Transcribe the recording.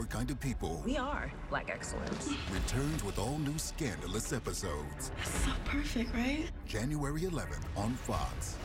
Our Kind of People We are black excellence. returns with all new scandalous episodes. That's So perfect, right? January 11th on Fox.